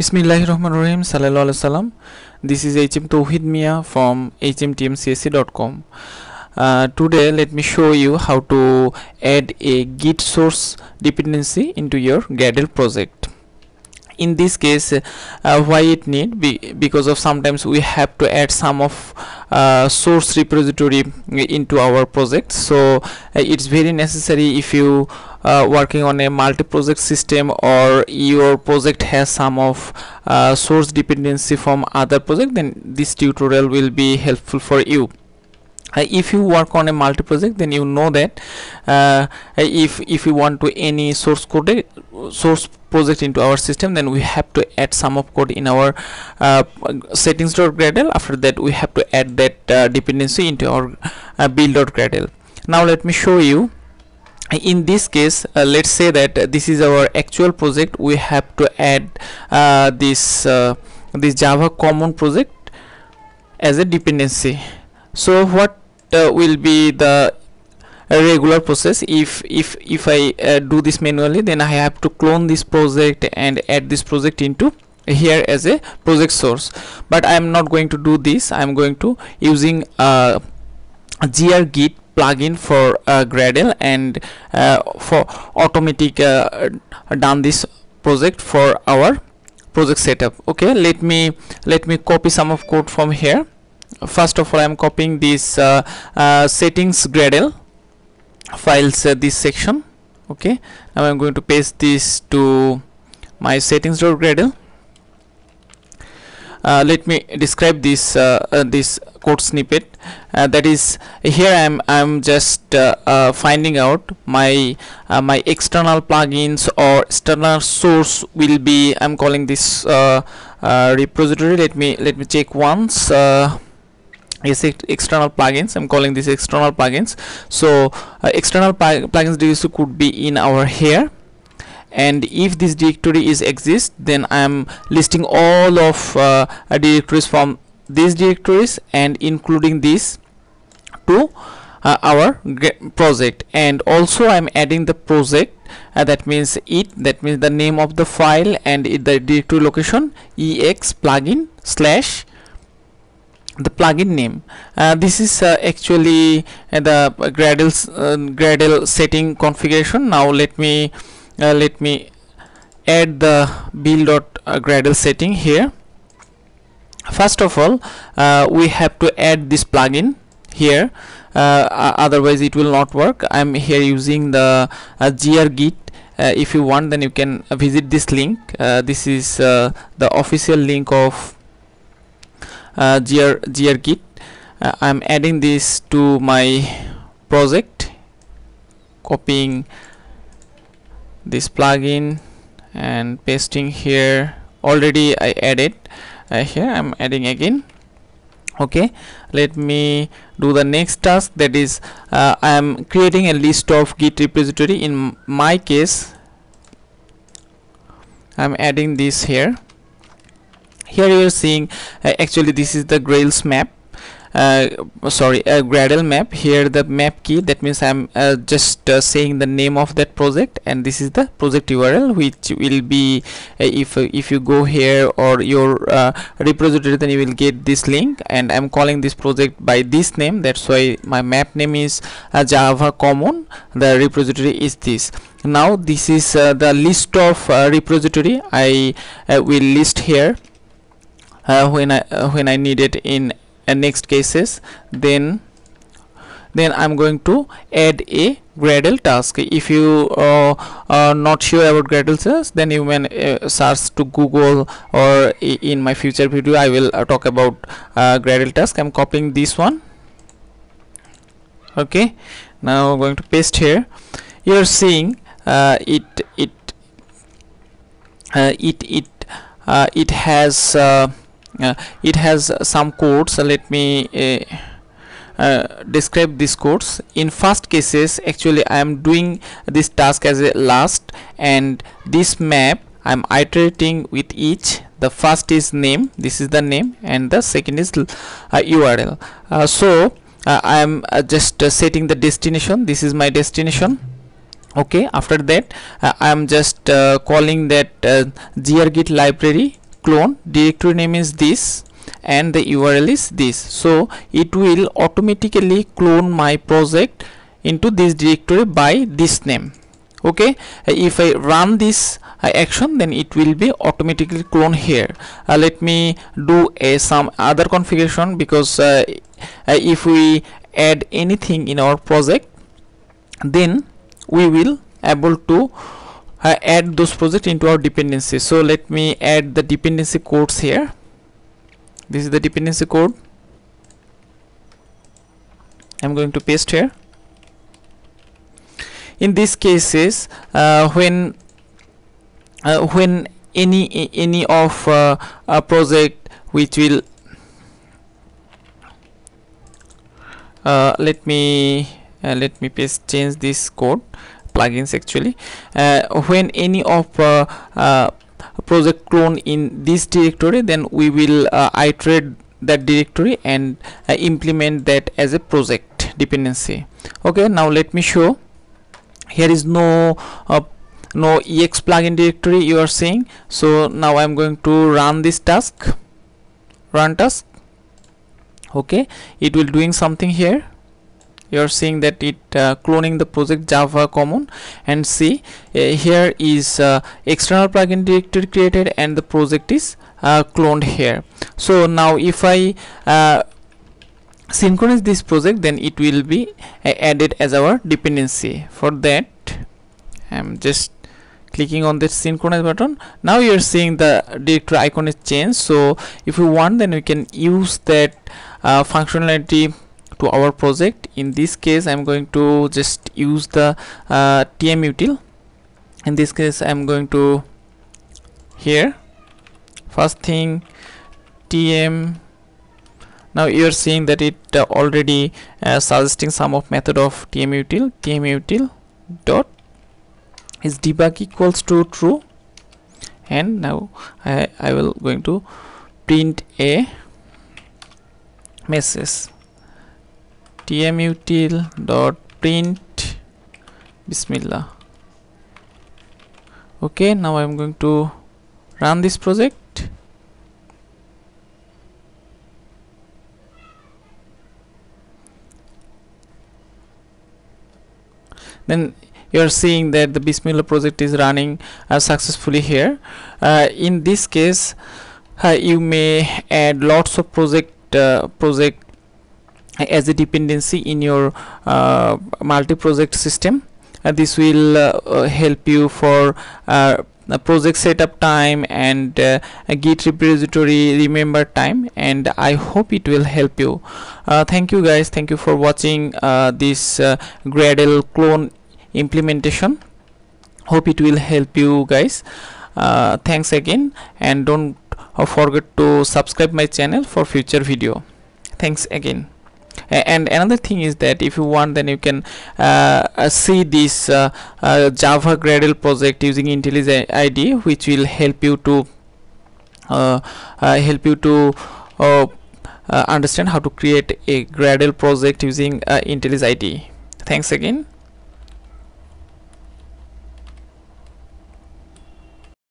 Bismillahirrahmanirrahim. Sallallahu Alaihi Wasallam. This is HM Tawhid Mia from hmtmcsc.com. Uh, today let me show you how to add a git source dependency into your Gradle project. In this case, uh, why it need be because of sometimes we have to add some of uh, source repository into our project. So uh, it's very necessary if you uh, working on a multi-project system or your project has some of uh, source dependency from other project then this tutorial will be helpful for you uh, if you work on a multi-project then you know that uh, if if you want to any source code source project into our system then we have to add some of code in our uh, settings.gradle after that we have to add that uh, dependency into our uh, build.gradle now let me show you. In this case uh, let's say that this is our actual project. We have to add uh, this uh, this java common project as a dependency. So what uh, will be the regular process. If if if i uh, do this manually then i have to clone this project and add this project into here as a project source. But i am not going to do this. I am going to using uh, grgit plugin for uh, Gradle and uh, for automatic uh, done this project for our project setup. Okay let me let me copy some of code from here. First of all I am copying this uh, uh, settings Gradle files uh, this section okay? Now I'm going to paste this to my settings.gradle uh, let me describe this uh, uh, this code snippet. Uh, that is here I'm I'm just uh, uh, finding out my my external plugins or external source will be I'm calling this repository. Let me let me check once is external plugins? I'm calling this external plugins. So uh, external plugins directory could be in our here and if this directory is exist then i am listing all of uh, directories from these directories and including this to uh, our project. And also i'm adding the project uh, that means it that means the name of the file and it, the directory location ex plugin slash the plugin name. Uh, this is uh, actually uh, the Gradle uh, Gradle setting configuration. Now let me uh, let me add the build.gradle setting here. First of all we have to add this plugin here. Otherwise it will not work. I'm here using the uh, grgit if you want then you can visit this link. This is the official link of gr grgit uh, i'm adding this to my project copying this plugin and pasting here. Already i added uh, here i'm adding again. Okay let me do the next task that is uh, i am creating a list of git repository. In my case i'm adding this here here you are seeing uh, actually this is the Grails map. Uh, sorry a Gradle map. Here the map key that means I'm uh, just uh, saying the name of that project and this is the project URL which will be uh, if uh, if you go here or your repository then you will get this link and I'm calling this project by this name. That's why my map name is Java common. The repository is this. Now this is the list of repository I will list here. uh, when I uh, when I need it in uh, next cases then then I'm going to add a Gradle task. If you uh, are not sure about Gradle task then you can uh, search to Google or in my future video I will uh, talk about uh, Gradle task. I'm copying this one. Okay. Now I'm going to paste here. You're seeing it it it it it has uh, it has some codes. Let me uh, uh, describe this codes. In first cases actually I am doing this task as a last and this map I'm iterating with each. The first is name. This is the name and the second is URL uh, so uh, I am uh, just setting the destination. This is my destination. Okay after that I am just calling that grgit library clone directory name is this and the url is this. So it will automatically clone my project into this directory by this name. Okay? If i run this uh, action then it will be automatically clone here. Uh, let me do a some other configuration because uh, uh if we add anything in our project then we will able to uh, add those projects into our dependency. So let me add the dependency codes here. This is the dependency code. I'm going to paste here. In these cases uh, when uh, when any any of uh, a project which will uh, let me uh, let me paste change this code plugins actually. Uh, when any of uh, uh, project clone in this directory then we will iterate that directory and implement that as a project dependency. Okay now let me show. Here is no uh, no ex plugin directory you are seeing. So now i'm going to run this task. Run task. Okay it will doing something here you are seeing that it uh, cloning the project java common. And see uh, here is uh, external plugin directory created and the project is uh, cloned here. So now if i uh, synchronize this project then it will be uh, added as our dependency. For that i'm just clicking on this synchronize button. Now you're seeing the directory icon is changed. So if you want then we can use that functionality to our project. In this case I'm going to just use the uh, tmutil in this case I'm going to here. First thing tm now you're seeing that it uh, already uh, suggesting some of method of tmutil tmutil dot is debug equals to true. And now I, I will going to print a message tmutil dot print. Bismillah. Okay now i'm going to run this project. Then you are seeing that the bismillah project is running uh, successfully here. Uh, in this case uh, you may add lots of project uh, project as a dependency in your uh, multi-project system. Uh, this will uh, help you for project setup time and uh, git repository remember time and i hope it will help you. Uh, thank you guys. Thank you for watching uh, this gradle clone implementation. Hope it will help you guys. Thanks again and don't forget to subscribe my channel for future video. Thanks again and another thing is that if you want then you can uh, uh see this uh, uh, java gradle project using IntelliJ IDE which will help you to uh, uh, help you to understand how to create a gradle project using IntelliJ IDE thanks again